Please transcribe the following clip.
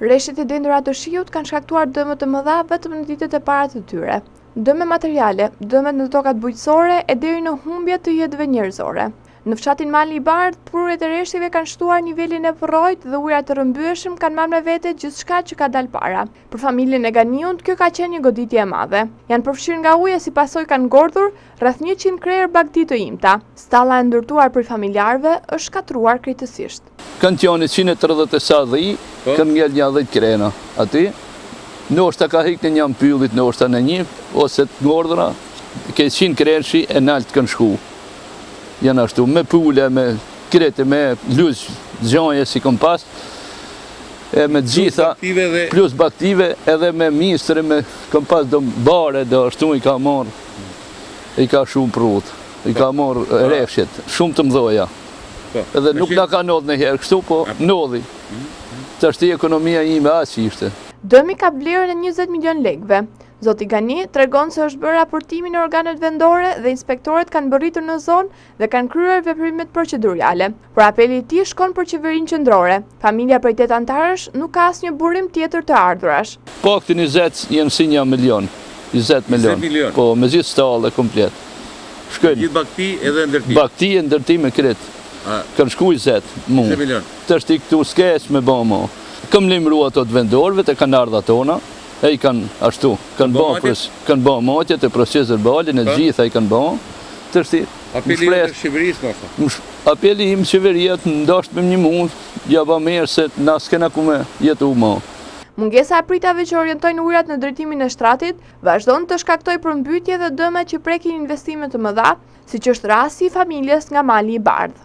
Reshjet e dendura të shiut kanë shkaktuar dëme të mëdha vetëm në ditët e para të tyre. Dëme materiale, dëmet në tokat bujqësore e deri në humbje të jetëve njerëzore. Në fshatin Mali i Bardhë, prurjet e reshjeve kanë shtuar nivelin e përrojit dhe ujërat të rrëmbyeshëm kanë marrë me vete gjithçka që ka dalë para. Për familjen e Ganiut, kjo ka qenë një goditje e madhe. Janë përfshirë nga uji e si pasojë kanë ngordhur, Rreth njëqind krerë bagëti të imta, stalla e ndërtuar prej familjarëve është shkatërruar krejtësisht. Kanë qenë njëqind e tridhjetë e ca dhi, kanë ngel nja dhjetë krena aty. Ndoshta ka hik ndonja n'pyll, ndoshta në nji, ose të ngordhura, ke qind krensh e nalt kan shku. Janë ashtu, me pula, me krejt, me lus gjaje si kom pas, e me të gjitha, plus bagëtive edhe me misër, e kom pas do bar, do ashtu i ka marrë. i ka shumë prurjet, i ka marrë reshjet, shumë të mdoja. Po. Edhe nuk na ka nodh nëjherë, kështu po nodhi. Mhm, mhm. Tashti ekonomia ime aq ishte. Dëmi ka vlerën e 20 milion lekëve. Zoti Gani tregon se është bërë raportimi në organet vendore dhe inspektorët kanë mbërritur në zonë dhe kanë kryer veprimet proceduriale, por apeli i tij shkon për Qeverinë Qendrore, familja prej tetë anëtarësh nuk ka asnjë burim tjetër të ardhurash. Paktën njizet janë si nja milion njëzet milion po me gjithë stallë e komplet shkojnë me gjithë bakti edhe ndërtim bakti e ndërtim e krejt kanë shku njizet mu tashti këtu s'ke ç'me ba mo kam lajmru ato të vendorëve të kanë ardhë ato na e i kanë ashtu, kanë bo, kanë bo matjet e procesverbalin e t'gjitha i kanë bo, tashti... Apeli yt është qeverisë, në thë? Apeli im është qeveria ndoshta me na nimu, ja ba mirë se na s'kena ku me jetu ma. Mungesa e pritave që orientojnë ujrat në drejtimin e shtratit, vazhdon të shkaktojë përmbytje dhe dëme që prekin investime të mëdha, siç është rasti i familjes nga Mali i Bardhë.